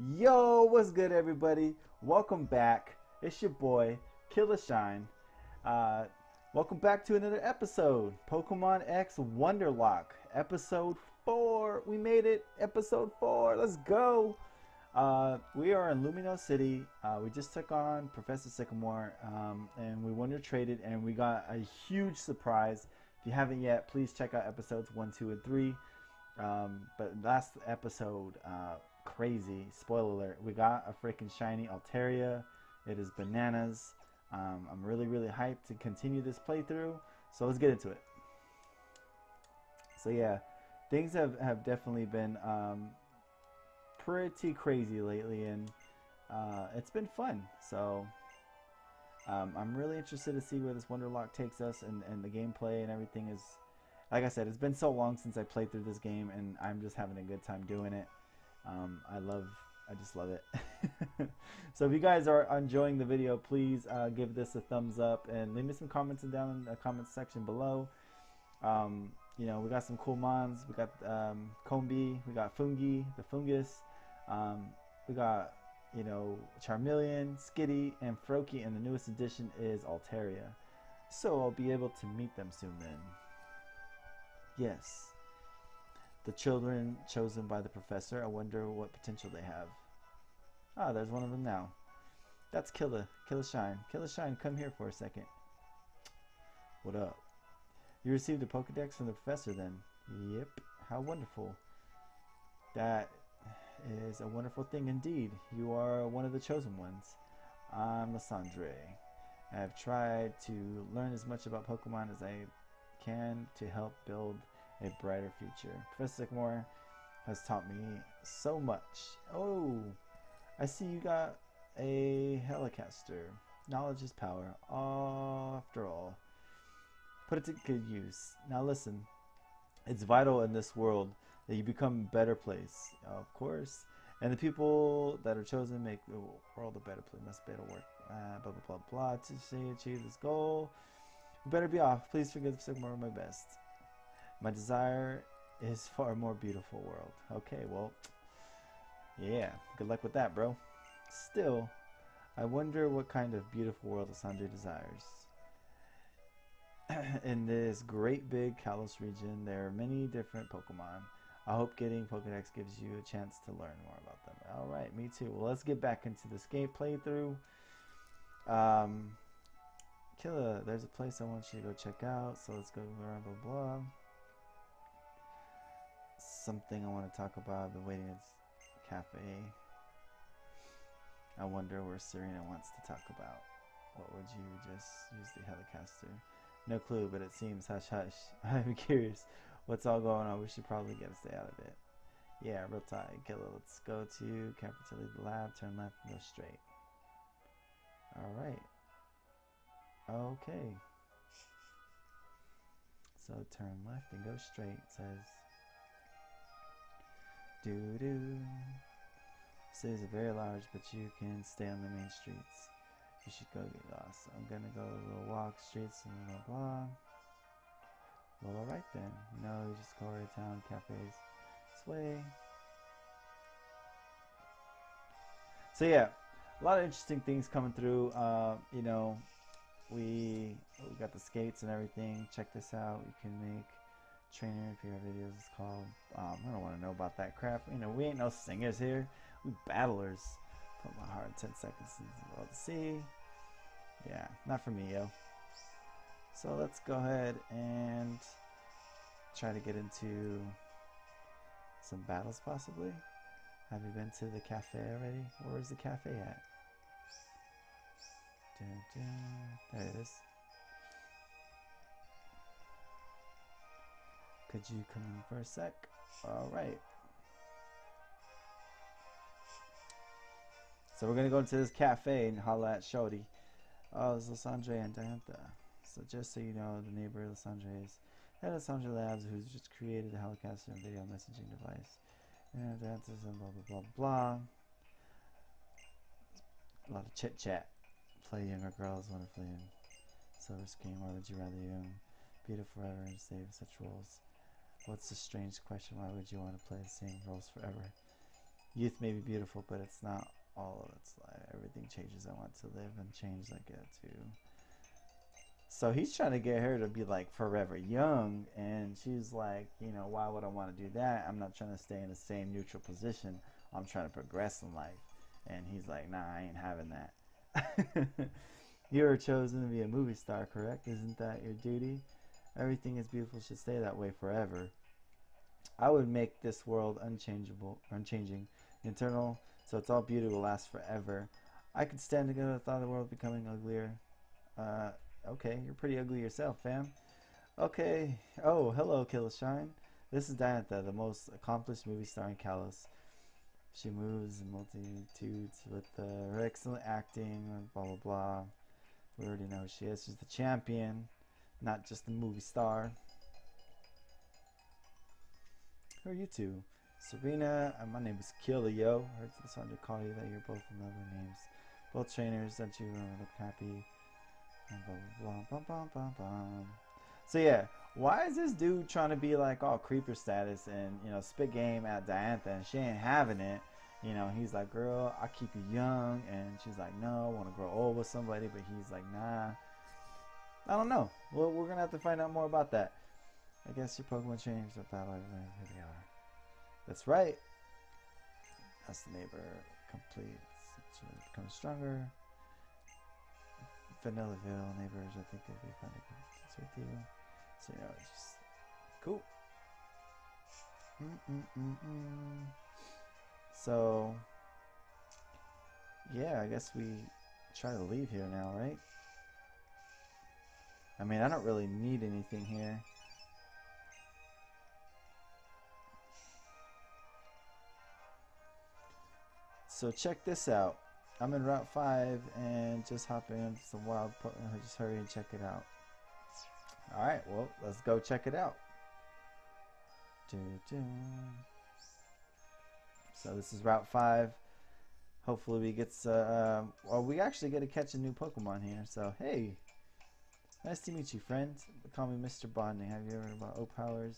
Yo, what's good, everybody? Welcome back. It's your boy, Killashyne. Uh, welcome back to another episode Pokemon X Wonderlocke, episode 4. We made it, episode 4. Let's go. Uh, we are in Lumiose City. Uh, we just took on Professor Sycamore um, and we wonder traded, and we got a huge surprise. If you haven't yet, please check out episodes 1, 2, and 3. Um, but last episode, uh, crazy. Spoiler alert: we got a freaking shiny Altaria. It is bananas. Um, I'm really, really hyped to continue this playthrough. So let's get into it. So yeah, things have have definitely been um, pretty crazy lately, and uh, it's been fun. So. Um, I'm really interested to see where this Wonderlocke takes us and, and the gameplay and everything is like I said, it's been so long since I played through this game, and I'm just having a good time doing it. Um, I love, I just love it. so if you guys are enjoying the video, please uh, give this a thumbs up and leave me some comments down in the comments section below. Um, you know, we got some cool mons. We got um, Combee, we got Fungi, the Foongus. Um, we got, you know, Charmeleon, Skitty, and Froakie, and the newest addition is Altaria. So I'll be able to meet them soon then. Yes. The children chosen by the professor. I wonder what potential they have. Ah, there's one of them now. That's Killer. Killer Shine. Killer Shine, come here for a second. What up? You received a Pokedex from the professor then? Yep. How wonderful. That is a wonderful thing indeed. You are one of the chosen ones. I'm Lysandre. I have tried to learn as much about Pokemon as I can to help build a brighter future. Professor Sycamore has taught me so much. Oh, I see you got a Holo Caster. Knowledge is power. After all, put it to good use. Now listen, it's vital in this world that you become a better place, of course. And the people that are chosen make the world a better place. Must better work. Uh, blah blah blah blah. To achieve this goal, better be off. Please forgive Sycamore my best. My desire is for a more beautiful world. Okay, well, yeah, good luck with that, bro. Still, I wonder what kind of beautiful world Lysandre desires. In this great big Kalos region, there are many different Pokemon. I hope getting Pokedex gives you a chance to learn more about them. Alright, me too. Well, let's get back into this game playthrough. Um, Killer, there's a place I want you to go check out, so let's go blah blah blah. Something I want to talk about, I've been waiting at cafe. I wonder where Serena wants to talk about. What would you just use the Holo Caster? No clue, but it seems hush hush. I'm curious what's all going on. We should probably get to stay out of it. Yeah, real tight. Killer, let's go to Capital the lab, turn left and go straight. Alright. Okay. So turn left and go straight, says. Doo doo. Are very large, but you can stay on the main streets. You should go get lost. I'm gonna go a little walk streets and blah blah. Well, alright then. No, you just go to town cafes. Sway. So yeah, a lot of interesting things coming through. Uh, you know, we we got the skates and everything. Check this out. You can make trainer if videos is called. Um, I don't want to know about that crap. You know, we ain't no singers here. We battlers. Put my heart in 10 seconds in the world to see. Yeah, not for me, yo. So let's go ahead and try to get into some battles possibly. Have you been to the cafe already? Where is the cafe at? Dun, dun. There it is. Could you come in for a sec? Alright. So we're gonna go into this cafe and holla at Shody. Oh, it's Lysandre and Diantha. So just so you know, the neighbor Lysandre is at Lysandre Labs who's just created a Holo Caster and video messaging device. And Diantha's and blah blah blah blah. A lot of chit chat. Play younger girls wonderfully in Silver Screen. Why would you rather young, beautiful forever and save such roles? What's the strange question? Why would you want to play the same roles forever? Youth may be beautiful, but it's not all of its life. Everything changes. I want to live and change like it too. So he's trying to get her to be like forever young, and she's like, you know, why would I want to do that? I'm not trying to stay in the same neutral position. I'm trying to progress in life. And he's like, nah, I ain't having that. you were chosen to be a movie star, correct? Isn't that your duty? Everything is beautiful should stay that way forever. I would make this world unchangeable, unchanging, eternal, so it's all beauty will last forever. I could stand to go the thought of the world becoming uglier. Uh, okay, you're pretty ugly yourself, fam. Okay. Oh, hello, Shine. This is Diantha, the most accomplished movie star in Kalos. She moves in multitudes with uh, her excellent acting, blah blah blah. We already know who she is. She's the champion, not just the movie star. Who are you two? Serena, and my name is Killer Yo. Heard Sandra call you that you're both lovely names. Both trainers that you uh, look happy. Blah, blah, blah, blah, blah, So yeah, why is this dude trying to be like all creeper status and you know spit game at Diantha and she ain't having it? You know, he's like, girl, I keep you young, and she's like, no, I want to grow old with somebody, but he's like, nah. I don't know. Well, we're gonna have to find out more about that. I guess your Pokemon changed the battle. Here they are. That's right. As the neighbor completes, it becomes stronger. Vanillaville neighbors, I think they'll be fun to kids with you. So, you know, it's just cool. Mm -mm -mm so, yeah, I guess we try to leave here now, right? I mean, I don't really need anything here. So check this out. I'm in Route 5 and just hop in some wild, Pokemon. just hurry and check it out. Alright, well, let's go check it out. So this is Route 5. Hopefully we get, uh, well, we actually get to catch a new Pokemon here. So, hey, nice to meet you, friend. Call me Mr. Bonding. Have you ever heard about O-Powers?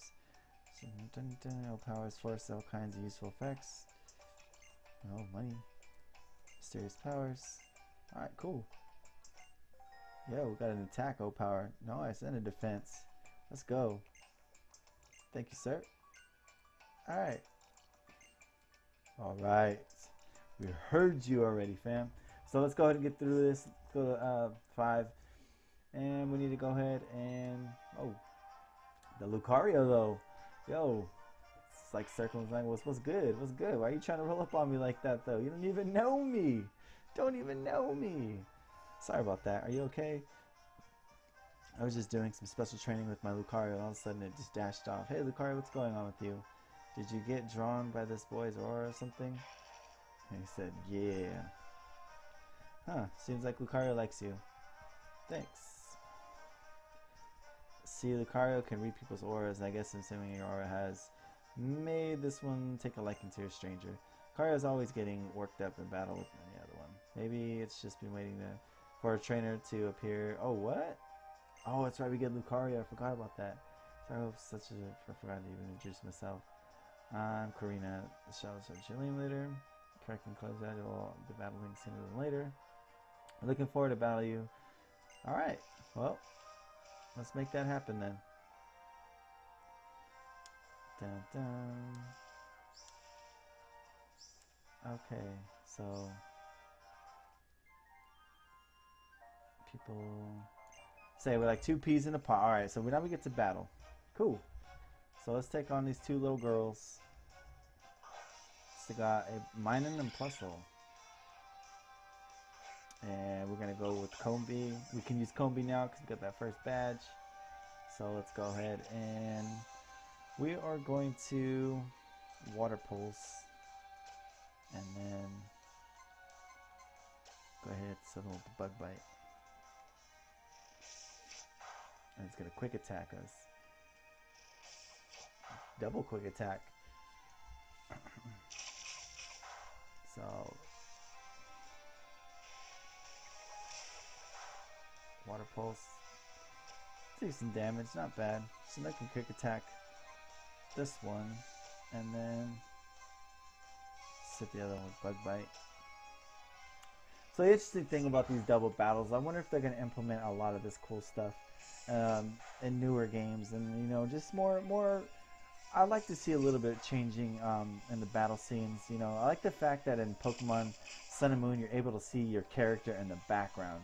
O-Powers force all kinds of useful effects. Oh, money. Mysterious powers. Alright, cool. Yeah, we got an attack, oh power. Nice, and a defense. Let's go. Thank you, sir. Alright. Alright. We heard you already, fam. So let's go ahead and get through this. Let's go to uh, 5. And we need to go ahead and... Oh. The Lucario, though. Yo, like circling what's, what's good? What's good? Why are you trying to roll up on me like that, though? You don't even know me. Don't even know me. Sorry about that. Are you okay? I was just doing some special training with my Lucario, all of a sudden it just dashed off. Hey, Lucario, what's going on with you? Did you get drawn by this boy's aura or something? And he said, yeah. Huh, seems like Lucario likes you. Thanks. See, Lucario can read people's auras, and I guess assuming your aura has made this one take a liking to a stranger. is always getting worked up in battle with any other one. Maybe it's just been waiting to, for a trainer to appear. Oh, what? Oh, that's right, we get Lucario. I forgot about that. Sorry, I such a, I forgot to even introduce myself. I'm Korrina, the Shadow Cheerleading Leader. Correcting close out, will be battling sooner than later. Looking forward to battle you. Alright, well, let's make that happen then. Dun, dun. Okay, so people say we're like two peas in a pot. All right, so now we get to battle. Cool. So let's take on these two little girls. So got a Minun and Plusle. And we're gonna go with Combee. We can use Combee now because we got that first badge. So let's go ahead and we are going to water pulse and then go ahead settle the bug bite. And it's gonna quick attack us. Double quick attack. so water pulse. Do some damage, not bad. So that can quick attack this one and then hit the other one with Bug Bite. So the interesting thing about these double battles, I wonder if they're going to implement a lot of this cool stuff um, in newer games, and you know, just more more. I like to see a little bit changing um, in the battle scenes. You know, I like the fact that in Pokemon Sun and Moon, you're able to see your character in the background.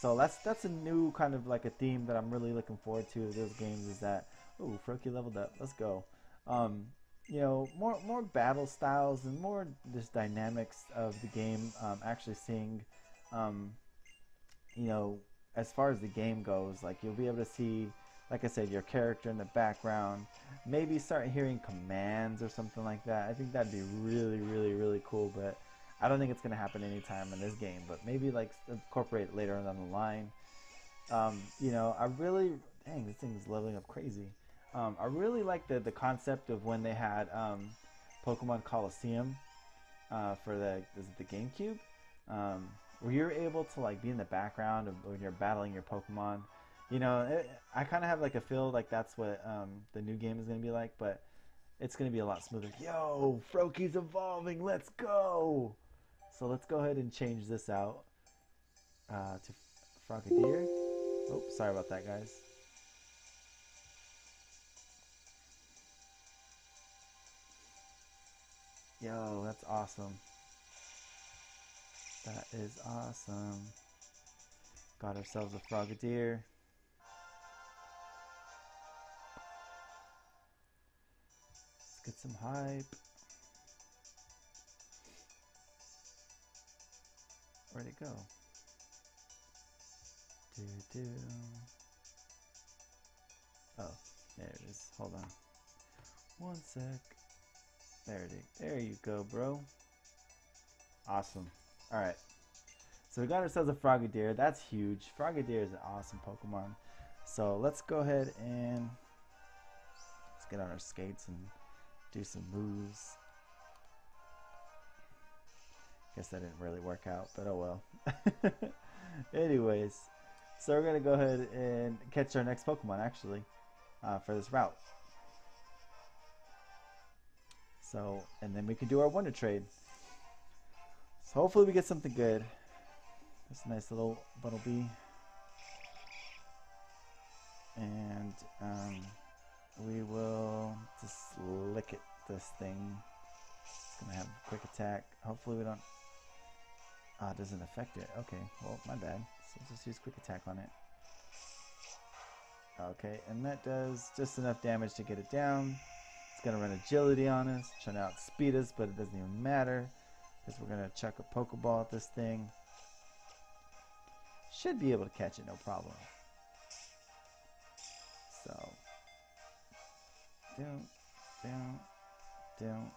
So that's that's a new kind of like a theme that I'm really looking forward to those games. Is that oh, Froakie leveled up. Let's go. Um, you know, more more battle styles and more just dynamics of the game. Um, actually seeing, um, you know, as far as the game goes, like you'll be able to see, like I said, your character in the background. Maybe start hearing commands or something like that. I think that'd be really, really, really cool. But I don't think it's gonna happen anytime in this game. But maybe like incorporate later on down the line. Um, you know, I really, dang, this thing is leveling up crazy. Um, I really like the the concept of when they had um, Pokemon Colosseum uh, for the the GameCube, um, where you're able to like be in the background of, when you're battling your Pokemon. You know, it, I kind of have like a feel like that's what um, the new game is going to be like, but it's going to be a lot smoother. Yo, Froakie's evolving. Let's go. So let's go ahead and change this out uh, to Frogadier. Oh, sorry about that, guys. Yo, that's awesome. That is awesome. Got ourselves a Frogadier. Let's get some hype. Where'd it go? Do do. Oh, there it is. Hold on. One sec. There it is. There you go, bro. Awesome. Alright. So we got ourselves a Frogadier. That's huge. Frogadier is an awesome Pokemon. So let's go ahead and let's get on our skates and do some moves. Guess that didn't really work out, but oh well. Anyways, so we're going to go ahead and catch our next Pokemon actually uh, for this route. So, and then we can do our wonder trade. So hopefully we get something good. This nice little Bunnelby. And um, we will just lick it, this thing. It's to have a quick attack. Hopefully we don't... Ah, doesn't affect it. Okay, well, my bad. So let's just use quick attack on it. Okay, and that does just enough damage to get it down to run agility on us, trying to outspeed us, but it doesn't even matter because we're to chuck a Pokeball at this thing. Should be able to catch it, no problem. So, down, down, down.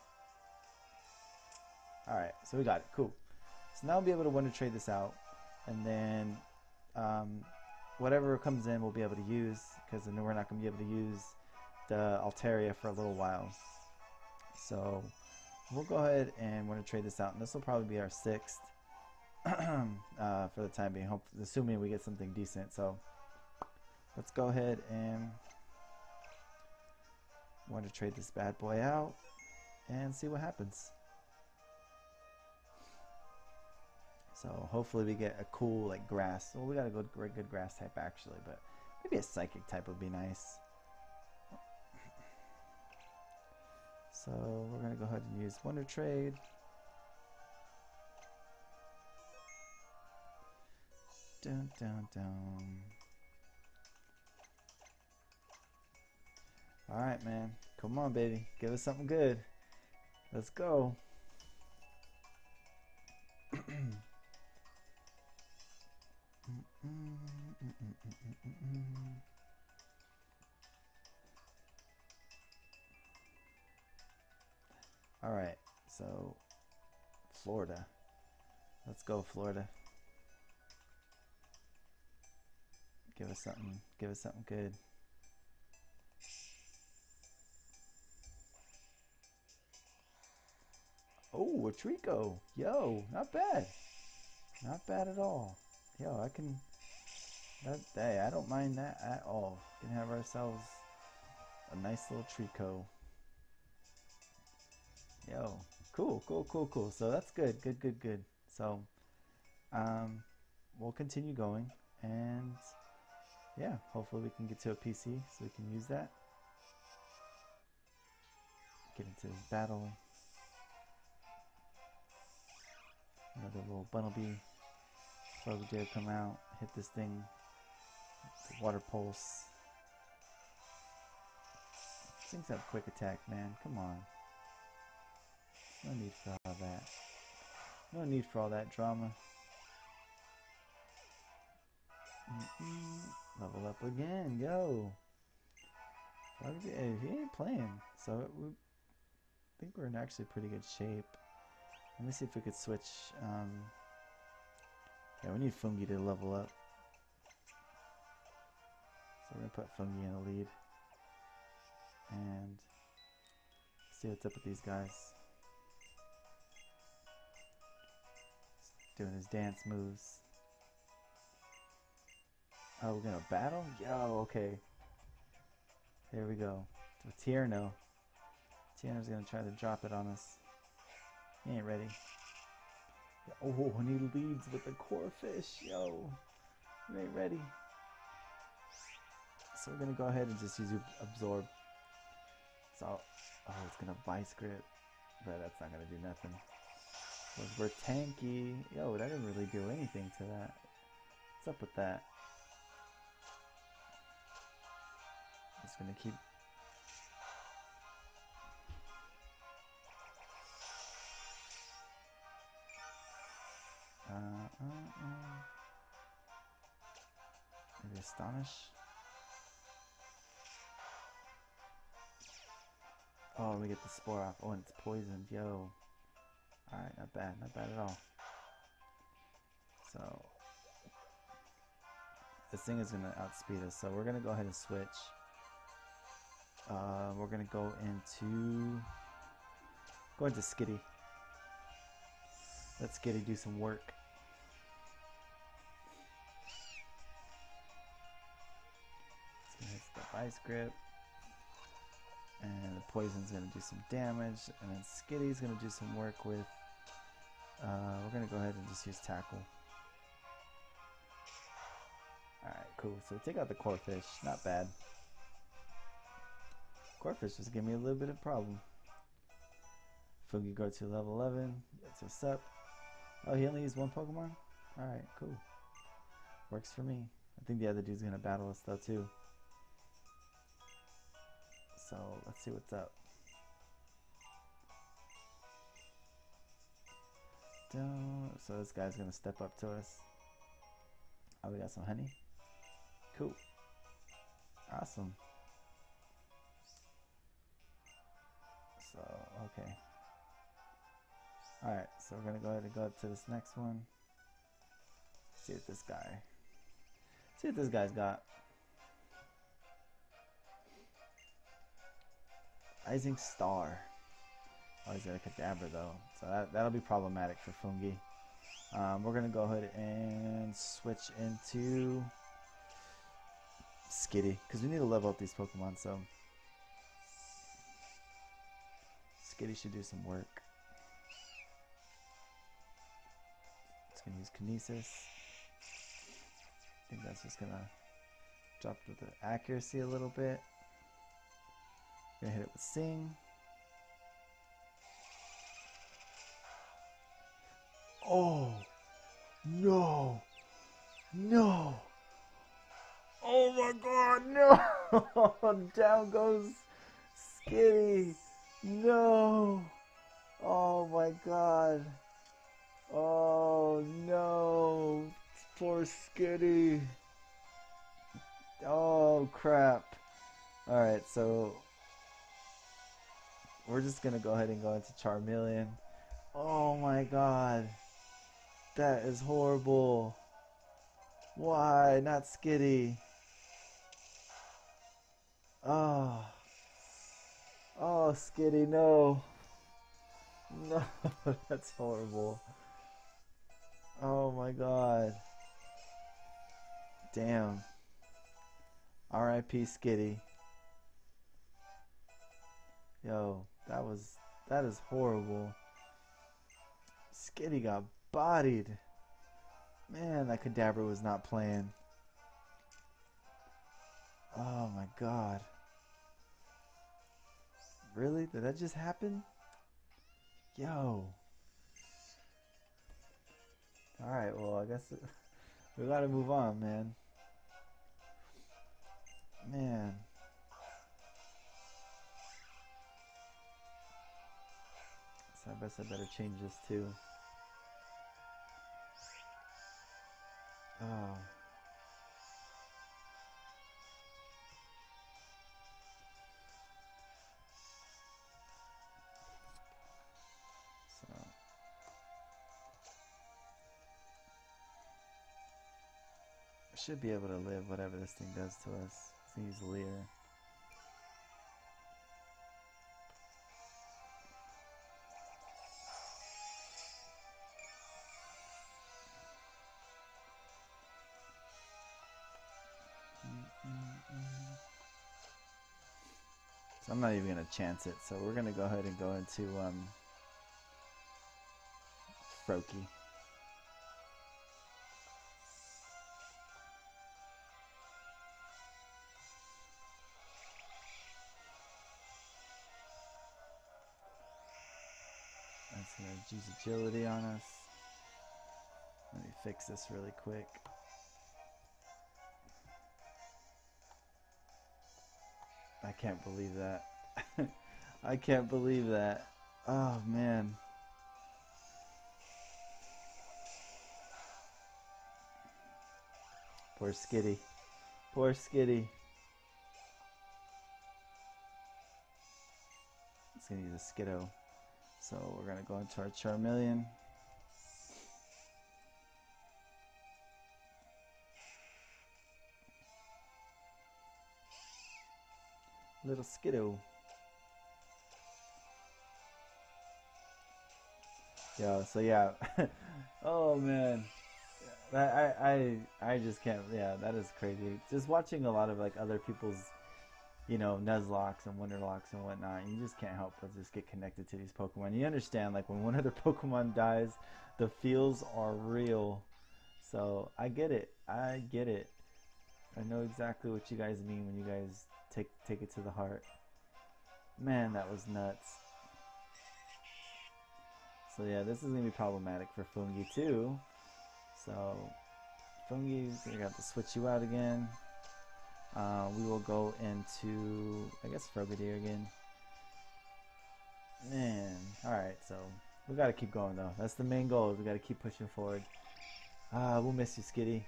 Alright, so we got it. Cool. So now we'll be able to Wonder Trade this out. And then um, whatever comes in we'll be able to use because then we're not to be able to use the Altaria for a little while. So we'll go ahead and we're going to trade this out. And this will probably be our sixth uh, for the time being, hope, assuming we get something decent. So let's go ahead and want to trade this bad boy out and see what happens. So hopefully we get a cool like grass. Well, we got a good, good grass type actually, but maybe a psychic type would be nice. So we're going to go ahead and use Wonder Trade. Dun, dun, dun. Alright, man. Come on, baby. Give us something good. Let's go. mm -mm, mm Alright, so Florida. Let's go, Florida. Give us something. Give us something good. Oh, a Treecko. Yo, not bad. Not bad at all. Yo, I can... That, hey, I don't mind that at all. We can have ourselves a nice little Treecko. Yo, Cool, cool, cool, cool. So that's good, good, good, good. So, um, we'll continue going, and yeah, hopefully we can get to a PC so we can use that. Get into this battle. Another little Bunnelby. Slowly come out, hit this thing. The water pulse. Things have quick attack, man. Come on. No need for all that. No need for all that drama. Mm -mm. Level up again, go! He ain't playing, so we think we're in actually pretty good shape. Let me see if we could switch. Um, yeah, we need Fungi to level up. So we're gonna put Fungi in the lead. And see what's up with these guys. Doing his dance moves. Oh, we're gonna battle? Yo, okay. Here we go. To Tierno. Tierno's gonna try to drop it on us. He ain't ready. Oh, and he leads with the core fish. Yo, you ain't ready. So we're gonna go ahead and just use absorb. So, oh, it's gonna vice grip, but that's not gonna do nothing. We're tanky. Yo, that didn't really do anything to that. What's up with that? Just gonna keep Uh, uh, uh. Maybe astonish. Oh, we get the spore off. Oh, and it's poisoned. Yo. Alright, not bad. Not bad at all. So, this thing is going to outspeed us. So, we're going to go ahead and switch. Uh, we're going to go into... Go into Skitty. Let Skitty do some work. Vice Grip. And the Poison's to do some damage. And then Skitty's to do some work with... Uh, we're going to go ahead and just use Tackle. Alright, cool. So take out the Corphish. Not bad. Corphish just gave me a little bit of problem. Fungi go to level 11. That's what's up. Oh, he only used one Pokemon? Alright, cool. Works for me. I think the other dude's going to battle us though too. So let's see what's up. So this guy's gonna step up to us. Oh, we got some honey. Cool. Awesome. So, okay. Alright, so we're gonna go ahead and go up to this next one. See what this guy. See what this guy's got. Rising Star. Oh, he's got a Kadabra though, so that, that'll be problematic for Fungi. Um, we're gonna go ahead and switch into Skitty because we need to level up these Pokemon. So Skitty should do some work. It's gonna use Kinesis. I think that's just gonna drop the accuracy a little bit. Gonna hit it with Sing. Oh, no, no. Oh my god, no! Down goes Skitty. No. Oh my god. Oh no. Poor Skitty. Oh crap. Alright, so we're just gonna go ahead and go into Charmeleon. Oh my god. That is horrible. Why? Not Skitty. Ah. Oh. Oh, Skitty, no. No, that's horrible. Oh my god. Damn. R.I.P. Skitty. Yo. That was that is horrible. Skitty got bodied. Man, that Kadabra was not playing. Oh my god. Really? Did that just happen? Yo. Alright, well, I guess we gotta move on, man. Man. So I guess I better change this too. Oh. Should be able to live whatever this thing does to us. Let's use Leer. I'm not even going to chance it. So we're going to go ahead and go into um, Froakie. That's going to use agility on us. Let me fix this really quick. I can't believe that. I can't believe that. Oh man. Poor Skitty. Poor Skitty. It's gonna use a Skiddo. So we're gonna go into our Charmeleon. Little Skiddo. Yeah, so yeah. oh man. I, I I just can't yeah, that is crazy. Just watching a lot of like other people's you know, Nuzlockes and Wonderlockes and whatnot, you just can't help but just get connected to these Pokemon. You understand, like, when one of their Pokemon dies, the feels are real. So, I get it. I get it. I know exactly what you guys mean when you guys take take it to the heart. Man, that was nuts. So yeah, this is gonna be problematic for Fungi too. So Fungi's gonna have to switch you out again. Uh, we will go into I guess Frogadier again. Man, alright, so we gotta keep going though. That's the main goal, we gotta keep pushing forward. Ah, uh, we'll miss you, Skitty.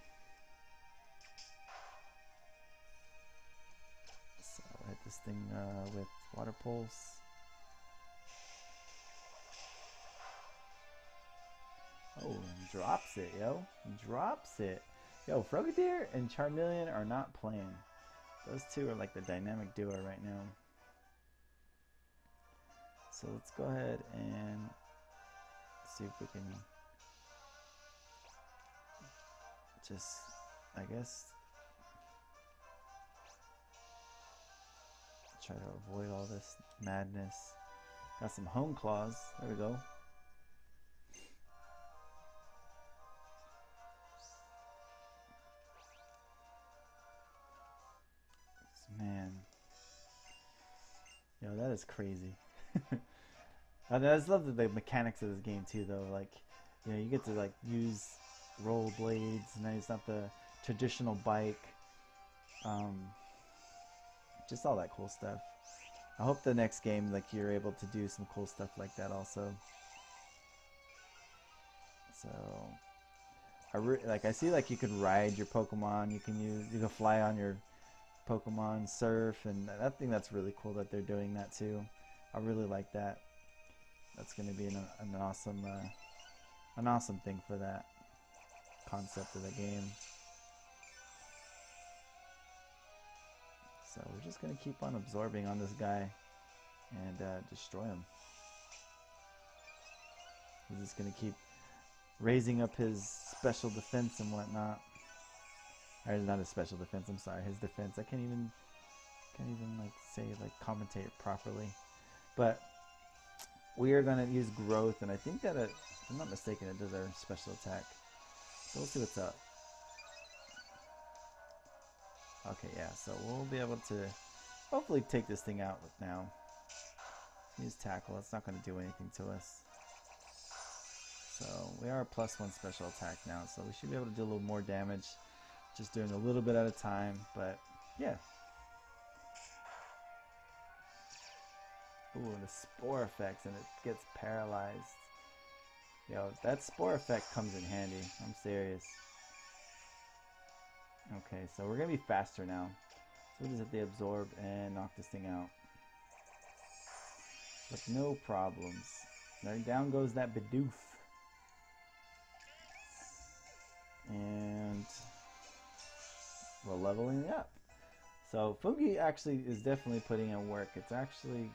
Hit this thing uh, with water pulse. Oh, drops it, yo. Drops it. Yo, Frogadier and Charmeleon are not playing. Those two are like the dynamic duo right now. So let's go ahead and see if we can just, I guess, try to avoid all this madness. Got some Hone Claws. There we go. Man. Yo, that is crazy. I just love the, the mechanics of this game too though. Like, you know, you get to like use roll blades and then it's not the traditional bike. Um, just all that cool stuff. I hope the next game, like, you're able to do some cool stuff like that also. So, I like, I see, like, you can ride your Pokemon, you can use, you can fly on your Pokemon, surf, and I think that's really cool that they're doing that too. I really like that. That's going to be an, an awesome, uh, an awesome thing for that concept of the game. So we're just going to keep on absorbing on this guy and uh, destroy him. He's just going to keep raising up his special defense and whatnot. Or not his special defense, I'm sorry, his defense. I can't even can't even like say like commentate properly. But we are to use growth, and I think that, it, if I'm not mistaken, it does our special attack. So we'll see what's up. Okay, yeah, so we'll be able to hopefully take this thing out now. Use tackle, it's not going to do anything to us. So we are plus one special attack now, so we should be able to do a little more damage. Just doing a little bit at a time, but yeah. Ooh, the spore effects and it gets paralyzed. Yo, that spore effect comes in handy. I'm serious. Okay, so we're gonna be faster now. So we'll just hit the absorb and knock this thing out. With no problems. Now down goes that Bidoof. And we're leveling up. So Fungi actually is definitely putting in work. It's actually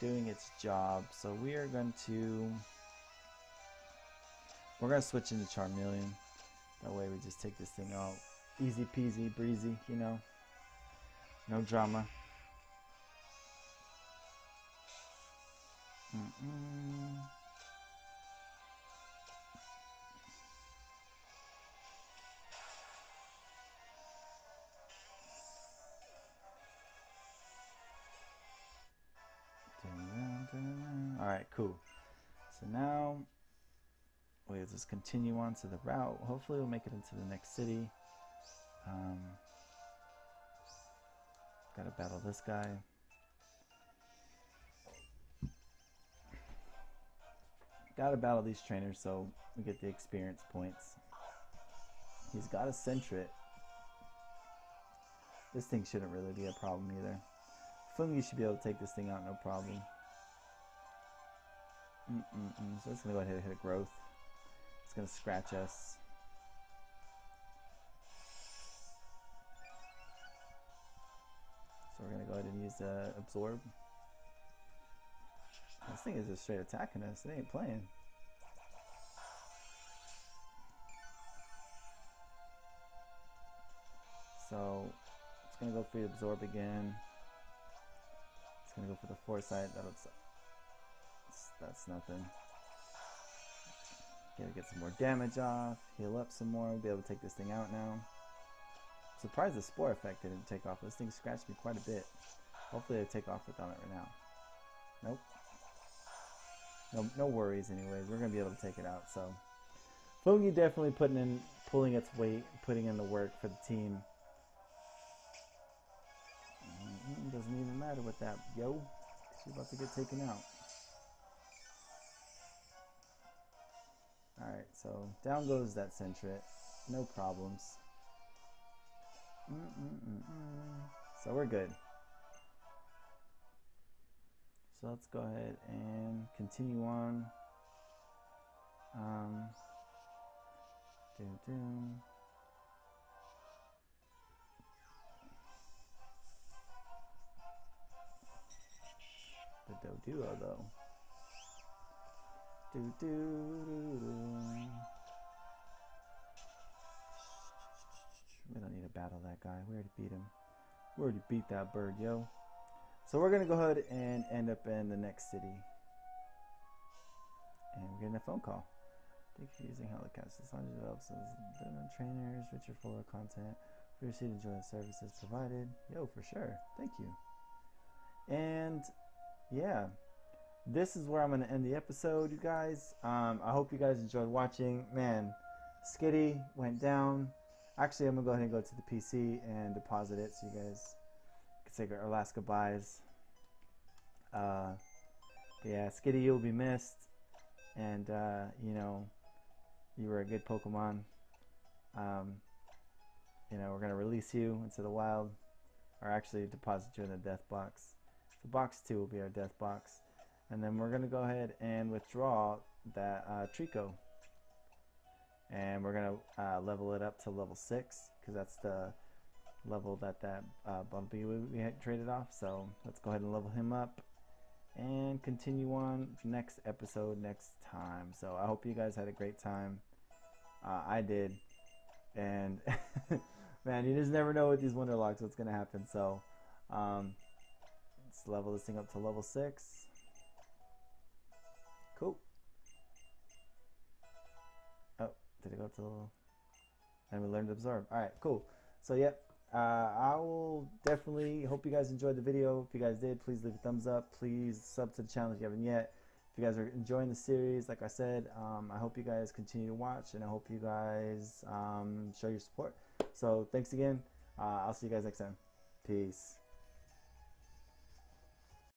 doing its job. So we are going to we're gonna switch into Charmeleon. That way we just take this thing out. Easy peasy, breezy, you know. No drama. Mm -mm. Alright, cool. So now we'll just continue on to the route. Hopefully we'll make it into the next city. Um, gotta battle this guy. Gotta battle these trainers so we get the experience points. He's got a Sentret. This thing shouldn't really be a problem either. Fungi should be able to take this thing out no problem. Mm -mm -mm. So it's gonna go ahead and hit a growth. It's gonna scratch us. Use uh, absorb. This thing is just straight attacking us. They ain't playing. So it's gonna go for the absorb again. It's gonna go for the foresight. That looks that's nothing. Gotta get some more damage off, heal up some more, we'll be able to take this thing out now. surprised the spore effect didn't take off. This thing scratched me quite a bit. Hopefully they take off without it right now. Nope. No, no worries anyways. We're going to be able to take it out, so. Fungi definitely putting in, pulling its weight, putting in the work for the team. Mm, doesn't even matter with that, yo. She's about to get taken out. Alright, so down goes that Sentret. No problems. Mm -mm -mm so we're good. So let's go ahead and continue on. Um, doo -doo. The Doduo though. Do, do, do, we don't need to battle that guy. We already beat him. We already beat that bird, yo. So we're going to go ahead and end up in the next city. And we're getting a phone call. Thank you for using HelloCast. This launch develops trainers, richer, fuller content. For your seat, enjoy the services provided. Yo, for sure. Thank you. And yeah this is where I'm going to end the episode, you guys. Um, I hope you guys enjoyed watching. Man, Skitty went down. Actually, I'm to go ahead and go to the PC and deposit it so you guys say our last goodbyes. Uh, yeah, Skitty, you'll be missed. And, uh, you know, you were a good Pokemon. Um, you know, we're going to release you into the wild. Or actually deposit you in the death box. So box 2 will be our death box. And then we're going to go ahead and withdraw that uh, Treecko. And we're going to uh, level it up to level 6 because that's the Level that that uh, Bumpy we had traded off. So let's go ahead and level him up and continue on next episode next time. So I hope you guys had a great time. Uh, I did. And man, you just never know with these Wonderlockes what's going to happen. So um, let's level this thing up to level 6. Cool. Oh, did it go up to level... And we learned to absorb. Alright, cool. So yep, uh, I will definitely hope you guys enjoyed the video. If you guys did, please leave a thumbs up. Please sub to the channel if you haven't yet. If you guys are enjoying the series, like I said, um, I hope you guys continue to watch, and I hope you guys um, show your support. So thanks again. Uh, I'll see you guys next time. Peace.